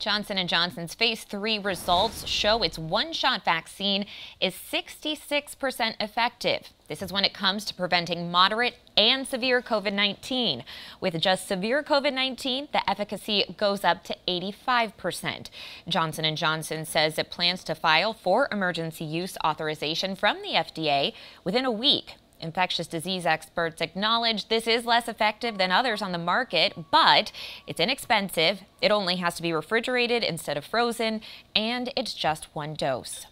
Johnson & Johnson's phase 3 results show its one-shot vaccine is 66% effective. This is when it comes to preventing moderate and severe COVID-19. With just severe COVID-19, the efficacy goes up to 85%. Johnson & Johnson says it plans to file for emergency use authorization from the FDA within a week. Infectious disease experts acknowledge this is less effective than others on the market, but it's inexpensive. It only has to be refrigerated instead of frozen, and it's just one dose.